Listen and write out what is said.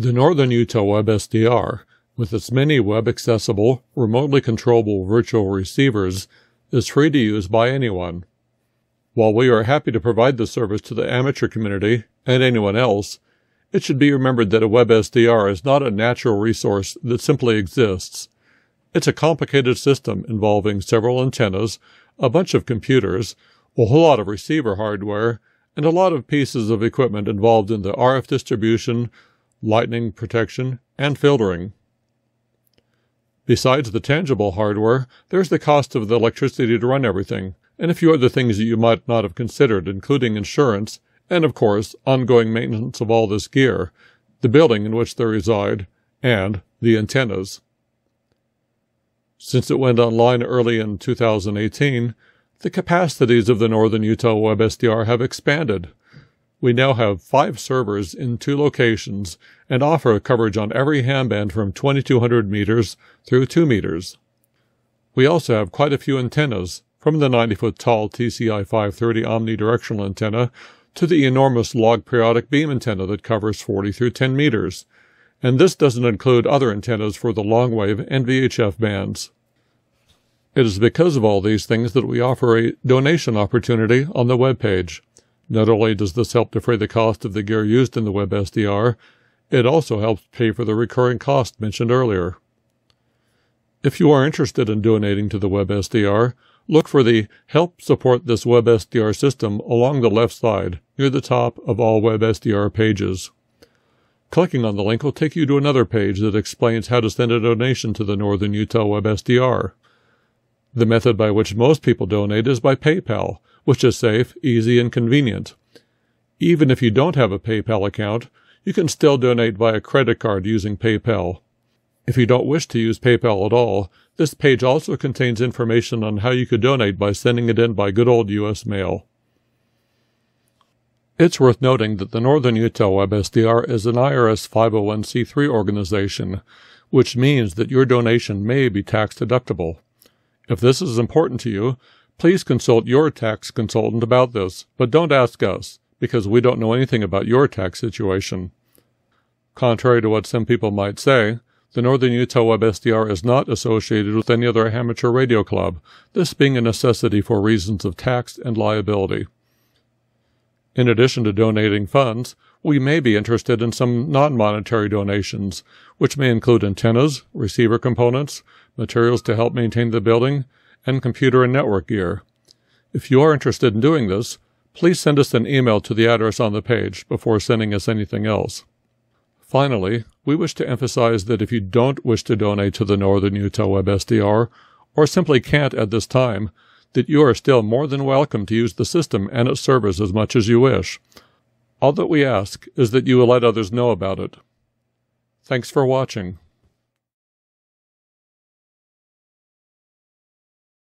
The Northern Utah Web SDR, with its many web accessible, remotely controllable virtual receivers, is free to use by anyone. While we are happy to provide the service to the amateur community and anyone else, it should be remembered that a web SDR is not a natural resource that simply exists. It's a complicated system involving several antennas, a bunch of computers, a whole lot of receiver hardware, and a lot of pieces of equipment involved in the RF distribution, lightning protection, and filtering. Besides the tangible hardware, there's the cost of the electricity to run everything, and a few other things that you might not have considered, including insurance, and of course, ongoing maintenance of all this gear, the building in which they reside, and the antennas. Since it went online early in 2018, the capacities of the Northern Utah WebSDR have expanded. We now have five servers in two locations and offer coverage on every ham band from 2200 meters through 2 meters. We also have quite a few antennas, from the 90 foot tall TCI 530 omnidirectional antenna to the enormous log periodic beam antenna that covers 40 through 10 meters. And this doesn't include other antennas for the long wave and VHF bands. It is because of all these things that we offer a donation opportunity on the web page. Not only does this help defray the cost of the gear used in the WebSDR, it also helps pay for the recurring cost mentioned earlier. If you are interested in donating to the WebSDR, look for the Help Support this WebSDR system along the left side, near the top of all WebSDR pages. Clicking on the link will take you to another page that explains how to send a donation to the Northern Utah WebSDR. The method by which most people donate is by PayPal, which is safe, easy, and convenient. Even if you don't have a PayPal account, you can still donate via credit card using PayPal. If you don't wish to use PayPal at all, this page also contains information on how you could donate by sending it in by good old U.S. mail. It's worth noting that the Northern Utah WebSDR is an IRS 501c3 organization, which means that your donation may be tax deductible. If this is important to you, Please consult your tax consultant about this, but don't ask us, because we don't know anything about your tax situation. Contrary to what some people might say, the Northern Utah WebSDR is not associated with any other amateur radio club, this being a necessity for reasons of tax and liability. In addition to donating funds, we may be interested in some non monetary donations, which may include antennas, receiver components, materials to help maintain the building, and computer and network gear. If you are interested in doing this, please send us an email to the address on the page before sending us anything else. Finally, we wish to emphasize that if you don't wish to donate to the Northern Utah WebSDR, or simply can't at this time, that you are still more than welcome to use the system and its service as much as you wish. All that we ask is that you will let others know about it. Thanks for watching.